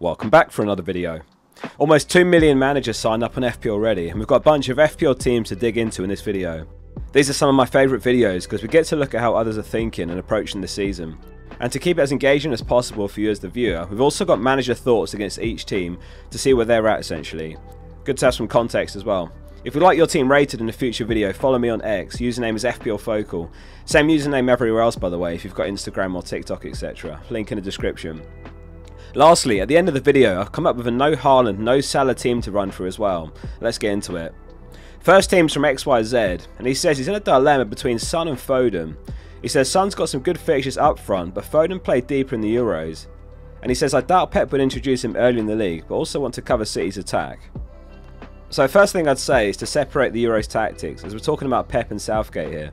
Welcome back for another video. Almost 2 million managers signed up on FP already, and we've got a bunch of FPL teams to dig into in this video. These are some of my favourite videos because we get to look at how others are thinking and approaching the season. And to keep it as engaging as possible for you as the viewer, we've also got manager thoughts against each team to see where they're at essentially. Good to have some context as well. If you'd like your team rated in a future video, follow me on X. Username is FPLFocal. Same username everywhere else by the way if you've got Instagram or TikTok etc. Link in the description. Lastly, at the end of the video, I've come up with a no Haaland, no Salah team to run through as well. Let's get into it. First team's from XYZ, and he says he's in a dilemma between Son and Foden. He says Son's got some good fixtures up front, but Foden played deeper in the Euros. And he says I doubt Pep would introduce him early in the league, but also want to cover City's attack. So first thing I'd say is to separate the Euros tactics, as we're talking about Pep and Southgate here.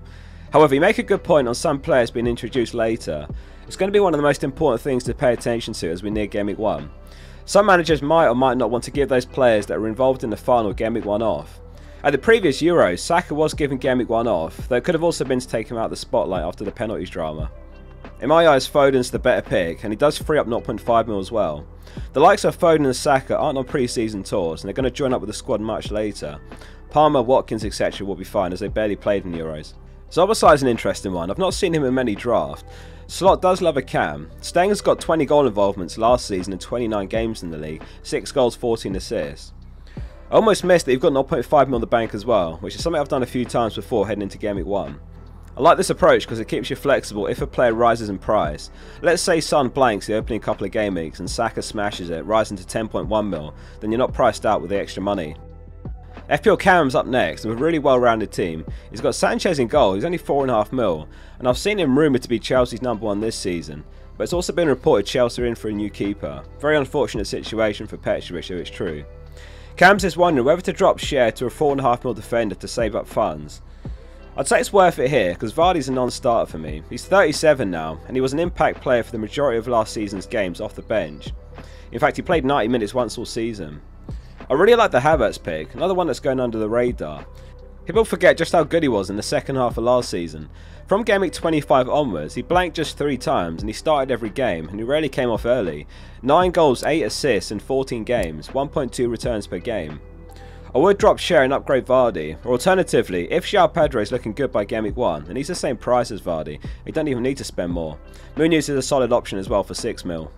However, you make a good point on some players being introduced later. It's going to be one of the most important things to pay attention to as we near Game Week 1. Some managers might or might not want to give those players that were involved in the final Game Week 1 off. At the previous Euros, Saka was given Game Week 1 off, though it could have also been to take him out of the spotlight after the penalties drama. In my eyes, Foden's the better pick, and he does free up 0.5 mil as well. The likes of Foden and Saka aren't on pre-season tours, and they're going to join up with the squad much later. Palmer, Watkins, etc. will be fine, as they barely played in Euros. Szoboszlai's an interesting one. I've not seen him in many drafts. Slot does love a cam. Stenger's got 20 goal involvements last season in 29 games in the league, 6 goals, 14 assists. I almost missed that you've got 0.5 mil in the bank as well, which is something I've done a few times before heading into Game Week 1. I like this approach because it keeps you flexible if a player rises in price. Let's say Son blanks the opening couple of game weeks and Saka smashes it, rising to 10.1 mil, then you're not priced out with the extra money. FPL Cam's up next with a really well-rounded team. He's got Sanchez in goal, he's only 4.5 mil, and I've seen him rumoured to be Chelsea's number one this season. But it's also been reported Chelsea are in for a new keeper. Very unfortunate situation for Petrovic if it's true. Cams is wondering whether to drop Schär to a 4.5 mil defender to save up funds. I'd say it's worth it here because Vardy's a non-starter for me. He's 37 now and he was an impact player for the majority of last season's games off the bench. In fact he played 90 minutes once all season. I really like the Havertz pick, another one that's going under the radar. People forget just how good he was in the second half of last season. From game week 25 onwards, he blanked just 3 times and he started every game and he rarely came off early. 9 goals, 8 assists in 14 games, 1.2 returns per game. I would drop Schär and upgrade Vardy, or alternatively, if João Pedro is looking good by game week 1 and he's the same price as Vardy, you don't even need to spend more. Munoz is a solid option as well for 6 mil.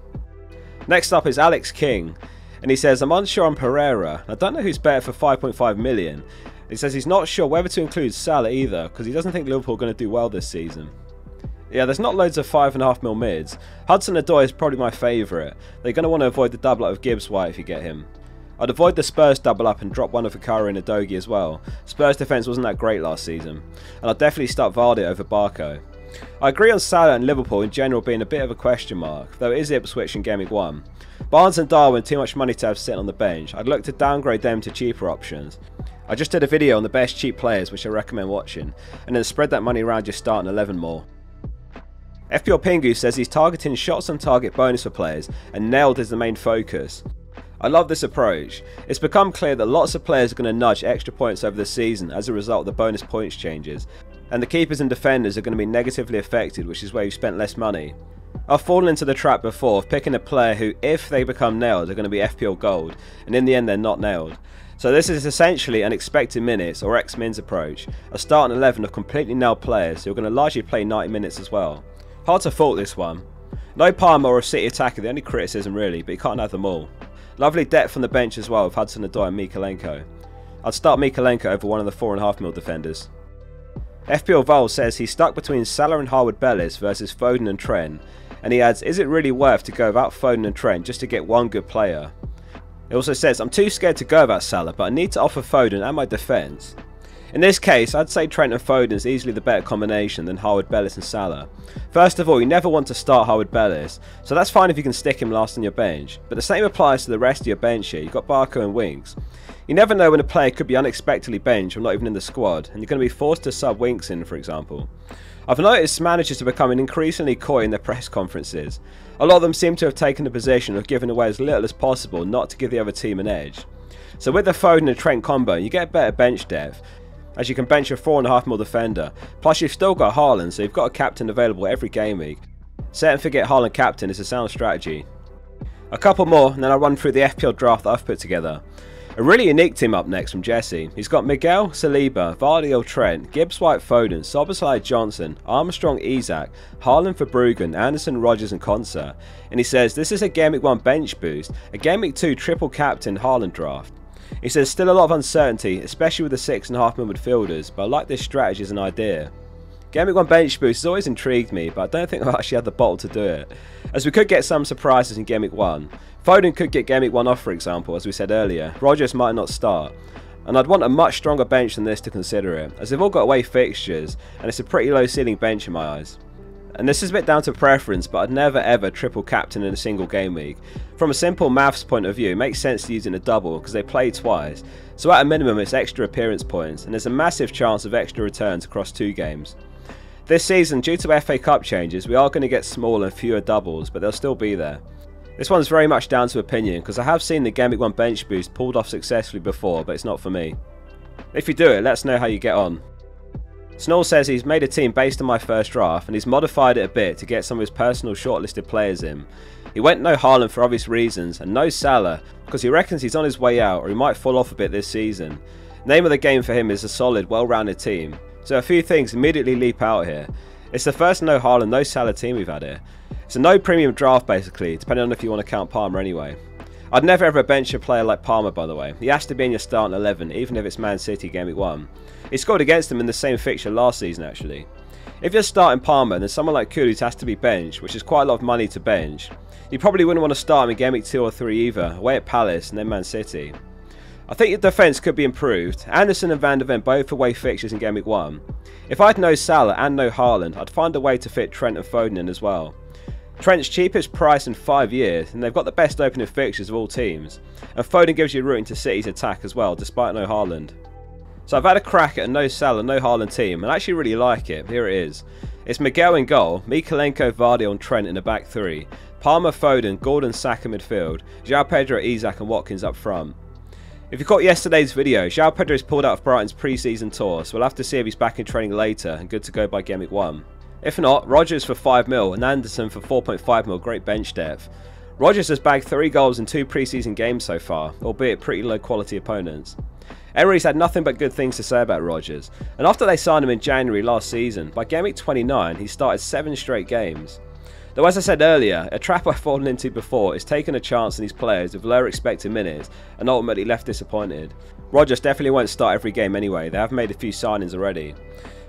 Next up is Alex King. And he says, I'm unsure on Pereira. I don't know who's better for 5.5 million. He says he's not sure whether to include Salah either, because he doesn't think Liverpool are going to do well this season. Yeah, there's not loads of 5.5 mil mids. Hudson Odoi is probably my favourite. They're going to want to avoid the double up of Gibbs White if you get him. I'd avoid the Spurs double up and drop one of Vicario and Udogie as well. Spurs defence wasn't that great last season. And I'd definitely start Vardy over Barco. I agree on Salah and Liverpool in general being a bit of a question mark, though it is Ipswich in Week 1. Barnes and Darwin too much money to have sitting on the bench. I'd look to downgrade them to cheaper options. I just did a video on the best cheap players which I recommend watching, and then spread that money around your starting 11 more. FPL Pingu says he's targeting shots on target bonus for players, and nailed is the main focus. I love this approach. It's become clear that lots of players are going to nudge extra points over the season as a result of the bonus points changes, and the keepers and defenders are going to be negatively affected, which is where you've spent less money. I've fallen into the trap before of picking a player who, if they become nailed, are going to be FPL gold, and in the end they're not nailed. So this is essentially an expected minutes or X-Mins approach, a starting 11 of completely nailed players who are going to largely play 90 minutes as well. Hard to fault this one. No Palmer or a City attacker, the only criticism really, but you can't have them all. Lovely depth on the bench as well with Hudson Odoi and Mykolenko. I'd start Mykolenko over one of the 4.5 mil defenders. FPL Vol says he's stuck between Salah and Harwood Bellis versus Foden and Trent, and he adds, is it really worth to go without Foden and Trent just to get one good player? He also says, I'm too scared to go without Salah, but I need to offer Foden and my defence. In this case, I'd say Trent and Foden is easily the better combination than Harwood Bellis and Salah. First of all, you never want to start Harwood Bellis, so that's fine if you can stick him last on your bench, but the same applies to the rest of your bench here. You've got Barco and Winks. You never know when a player could be unexpectedly benched or not even in the squad, and you're going to be forced to sub Winks in, for example. I've noticed managers are becoming increasingly coy in their press conferences. A lot of them seem to have taken the position of giving away as little as possible not to give the other team an edge. So with the Foden and Trent combo, you get better bench depth, as you can bench a 4.5 mil defender, plus you've still got Haaland, so you've got a captain available every game week. Set and forget Haaland captain is a sound strategy. A couple more and then I'll run through the FPL draft that I've put together. A really unique team up next from Jesse. He's got Miguel, Saliba, Gvardiol Trent, Gibbs White Foden, Szoboszlai Johnson, Armstrong Isak, Haaland Verbruggen, Anderson Rogers and Konsa. And he says this is a Game Week 1 bench boost, a Game Week 2 triple captain Haaland draft. He says still a lot of uncertainty, especially with the six and a half midfielders, but I like this strategy as an idea. Week 1 bench boost has always intrigued me, but I don't think I've actually had the bottle to do it, as we could get some surprises in Week 1. Foden could get Week 1 off for example, as we said earlier, Rogers might not start, and I'd want a much stronger bench than this to consider it, as they've all got away fixtures, and it's a pretty low ceiling bench in my eyes. And this is a bit down to preference, but I'd never ever triple captain in a single game week. From a simple maths point of view, it makes sense to use in a double because they play twice, so at a minimum it's extra appearance points, and there's a massive chance of extra returns across two games. This season, due to FA Cup changes, we are going to get smaller and fewer doubles, but they'll still be there. This one's very much down to opinion, because I have seen the Game Week 1 bench boost pulled off successfully before, but it's not for me. If you do it, let us know how you get on. Snoll says he's made a team based on my first draft, and he's modified it a bit to get some of his personal shortlisted players in. He went no Haaland for obvious reasons, and no Salah, because he reckons he's on his way out, or he might fall off a bit this season. Name of the game for him is a solid, well-rounded team. So a few things immediately leap out here. It's the first no Haaland, no Salah team we've had here. It's a no premium draft basically, depending on if you want to count Palmer anyway. I'd never ever bench a player like Palmer by the way. He has to be in your starting 11, even if it's Man City game week 1. He scored against them in the same fixture last season actually. If you're starting Palmer, then someone like Kudus has to be benched, which is quite a lot of money to bench. You probably wouldn't want to start him in game week 2 or 3 either, away at Palace and then Man City. I think your defence could be improved. Anderson and Van der Ven both away fixtures in Game Week 1. If I had no Salah and no Haaland, I'd find a way to fit Trent and Foden in as well. Trent's cheapest price in 5 years, and they've got the best opening fixtures of all teams. And Foden gives you a route into City's attack as well, despite no Haaland. So I've had a crack at a no Salah, no Haaland team, and I actually really like it. Here it is. It's Miguel in goal, Mykolenko, Gvardiol Trent in the back three, Palmer, Foden, Gordon, Saka midfield, João Pedro, Isak and Watkins up front. If you caught yesterday's video, João Pedro is pulled out of Brighton's pre-season tour, so we'll have to see if he's back in training later and good to go by Game Week 1. If not, Rogers for 5mil and Anderson for 4.5mil, great bench depth. Rogers has bagged 3 goals in 2 pre-season games so far, albeit pretty low quality opponents. Emery's had nothing but good things to say about Rogers, and after they signed him in January last season, by Game Week 29 he started 7 straight games. Though as I said earlier, a trap I've fallen into before is taking a chance on these players with lower expected minutes and ultimately left disappointed. Rogers definitely won't start every game anyway, they have made a few signings already.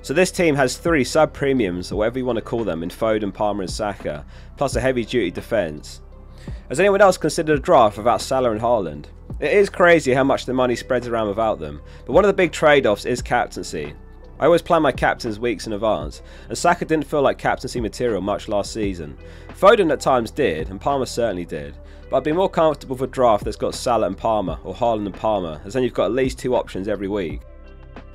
So this team has three sub-premiums, or whatever you want to call them, in Foden, Palmer and Saka, plus a heavy-duty defence. Has anyone else considered a draft without Salah and Haaland? It is crazy how much the money spreads around without them, but one of the big trade-offs is captaincy. I always plan my captains weeks in advance, and Saka didn't feel like captaincy material much last season. Foden at times did, and Palmer certainly did, but I'd be more comfortable with a draft that's got Salah and Palmer, or Haaland and Palmer, as then you've got at least two options every week.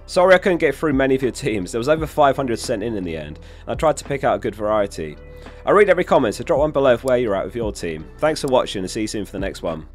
Sorry I couldn't get through many of your teams, there was over 500 sent in in the end, and I tried to pick out a good variety. I read every comment, so drop one below of where you're at with your team. Thanks for watching and see you soon for the next one.